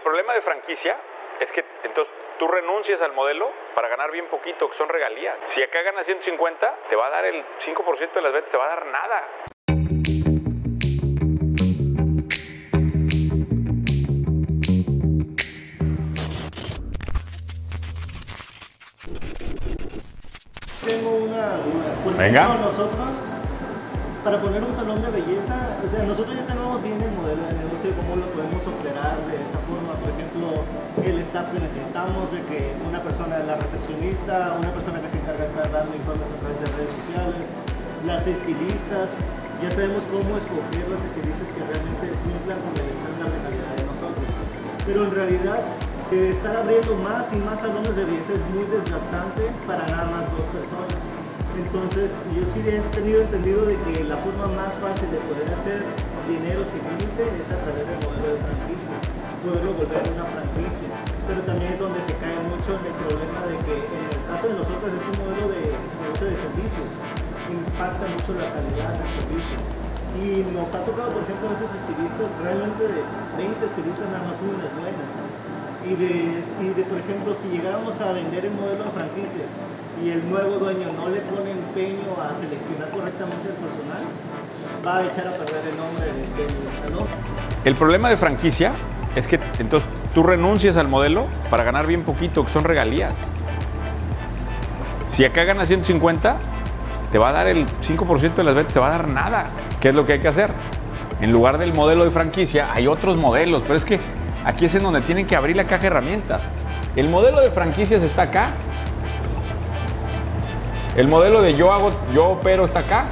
El problema de franquicia es que entonces tú renuncias al modelo para ganar bien poquito, que son regalías. Si acá ganas 150, te va a dar el 5% de las ventas, te va a dar nada. Tengo una Venga. nosotros, para poner un salón de belleza, o sea, nosotros ya tenemos bien el modelo de negocio y cómo lo podemos operar de esa forma. Por ejemplo, el staff que necesitamos, de que una persona la recepcionista, una persona que se encarga de estar dando informes a través de redes sociales, las estilistas. Ya sabemos cómo escoger las estilistas que realmente cumplan con el estándar de calidad de nosotros. Pero en realidad, eh, estar abriendo más y más salones de belleza es muy desgastante para nada más dos personas. Entonces, yo sí he tenido entendido de que la forma más fácil de poder hacer dinero sin límite es a través del modelo de franquicia, poderlo volver una franquicia. Pero también es donde se cae mucho el problema de que en el caso de nosotros es un modelo de negocio de servicios, impacta mucho la calidad del servicio. Y nos ha tocado, por ejemplo, a estos estilistas, realmente de 20 estilistas nada más una es buena. Y de, y de, por ejemplo, si llegáramos a vender el modelo de franquicias y el nuevo dueño no le pone empeño a seleccionar correctamente el personal, va a echar a perder el nombre del, salón. El problema de franquicia es que entonces tú renuncias al modelo para ganar bien poquito, que son regalías. Si acá ganas 150, te va a dar el 5% de las ventas, te va a dar nada. ¿Qué es lo que hay que hacer? En lugar del modelo de franquicia, hay otros modelos, pero es que aquí es en donde tienen que abrir la caja de herramientas. El modelo de franquicias está acá. El modelo de yo hago, yo opero está acá.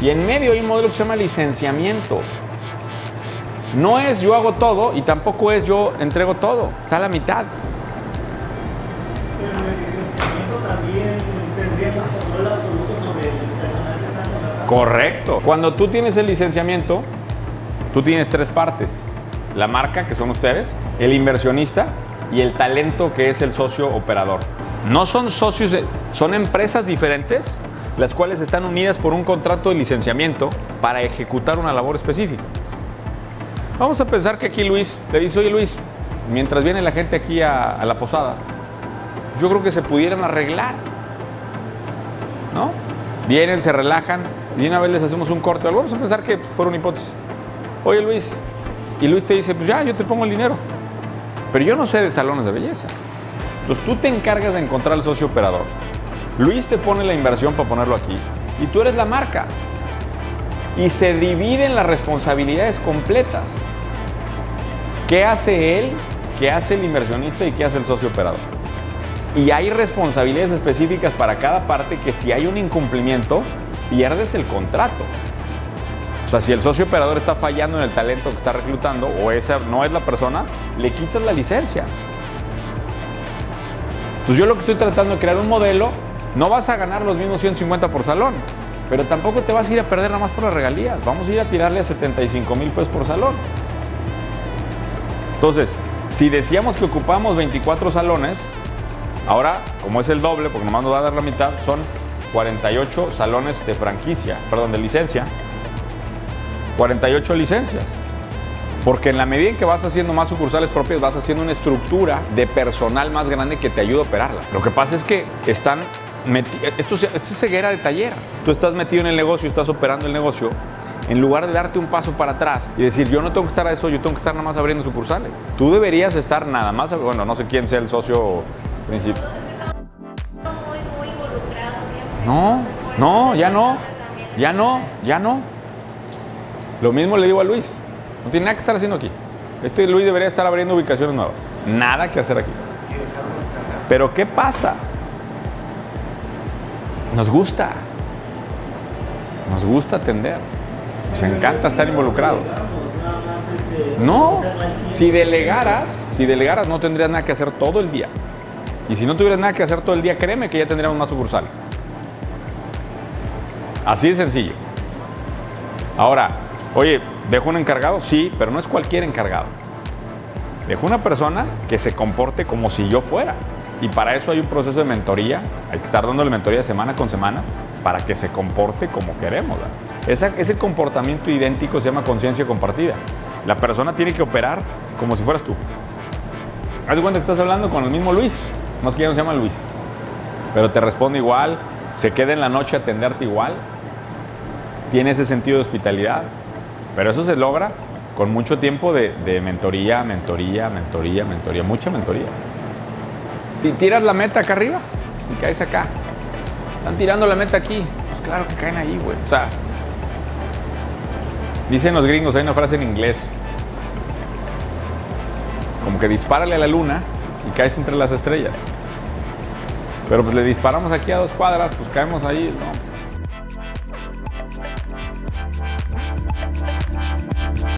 Y en medio hay un modelo que se llama licenciamiento. No es yo hago todo y tampoco es yo entrego todo. Está a la mitad. Pero el licenciamiento también tendríamos control absoluto sobre el personal que está. Correcto. Cuando tú tienes el licenciamiento, tú tienes tres partes. La marca, que son ustedes, el inversionista y el talento, que es el socio operador. No son socios, son empresas diferentes, las cuales están unidas por un contrato de licenciamiento para ejecutar una labor específica. Vamos a pensar que aquí Luis le dice, oye Luis, mientras viene la gente aquí a, la posada, yo creo que se pudieran arreglar. ¿no? Vienen, se relajan y una vez les hacemos un corte. Vamos a pensar que fuera una hipótesis. Oye Luis, y Luis te dice, pues ya, yo te pongo el dinero. Pero yo no sé de salones de belleza. Entonces tú te encargas de encontrar el socio operador. Luis te pone la inversión para ponerlo aquí y tú eres la marca. Y se dividen las responsabilidades completas. ¿Qué hace él? ¿Qué hace el inversionista y qué hace el socio operador? Y hay responsabilidades específicas para cada parte que si hay un incumplimiento, pierdes el contrato. O sea, si el socio operador está fallando en el talento que está reclutando o esa no es la persona, le quitas la licencia. Entonces yo lo que estoy tratando de crear un modelo, no vas a ganar los mismos 150 por salón, pero tampoco te vas a ir a perder nada más por las regalías. Vamos a ir a tirarle a 75 mil pesos por salón. Entonces, si decíamos que ocupamos 24 salones, ahora, como es el doble, porque nomás nos va a dar la mitad, son 48 salones de franquicia, perdón, de licencia. 48 licencias. Porque en la medida en que vas haciendo más sucursales propias, vas haciendo una estructura de personal más grande que te ayuda a operarla. Lo que pasa es que están esto, es- esto es ceguera de taller. Tú estás metido en el negocio, estás operando el negocio. En lugar de darte un paso para atrás y decir, yo no tengo que estar a eso, yo tengo que estar nada más abriendo sucursales. Tú deberías estar nada más, bueno, no sé quién sea el socio principal. No, no, ya no, ya no, ya no. Lo mismo le digo a Luis. No tiene nada que estar haciendo aquí. Este Luis debería estar abriendo ubicaciones nuevas. Nada que hacer aquí. Pero ¿qué pasa? Nos gusta. Nos gusta atender. Nos encanta estar involucrados. No, si delegaras, si delegaras no tendrías nada que hacer todo el día. Y si no tuvieras nada que hacer todo el día, créeme que ya tendríamos más sucursales. Así de sencillo. Ahora, oye, ¿dejo un encargado? Sí, pero no es cualquier encargado. Dejo una persona que se comporte como si yo fuera. Y para eso hay un proceso de mentoría. Hay que estar dándole mentoría semana con semana para que se comporte como queremos. Esa- ese comportamiento idéntico se llama conciencia compartida. La persona tiene que operar como si fueras tú. haz cuenta que estás hablando con el mismo Luis, más que ya no se llama Luis, pero te responde igual, se queda en la noche a atenderte igual, tiene ese sentido de hospitalidad, pero eso se logra con mucho tiempo de, mentoría, mentoría, mentoría, mentoría, mucha mentoría. Ti- Tiras la meta acá arriba y caes acá. Están tirando la meta aquí. Pues claro que caen ahí, güey. O sea, dicen los gringos, hay una frase en inglés. Como que dispárale a la luna y caes entre las estrellas. Pero pues le disparamos aquí a dos cuadras, pues caemos ahí. No,